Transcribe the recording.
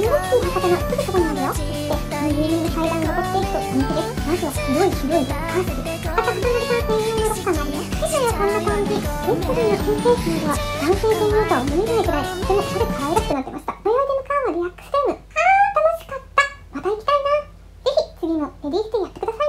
2号機の箱のすぐそこにあるよそして言って、右階段登っていくと人気です。まずは広い広いハウスです。あと、普通りさ、専用のロッカーがあります。世界はこんな感じ。レストの新製品では、男性専用とは思えないぐらい、とてもおしゃれ可愛らしくなってました。迷い出のカーはリラックスタイム。あー、楽しかった。また行きたいな。ぜひ、次もレディーステやってください。